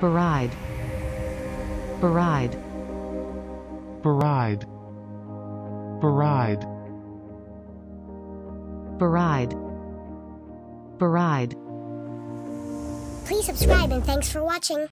Baride. Baride. Baride. Baride. Baride. Baride. Please subscribe and thanks for watching.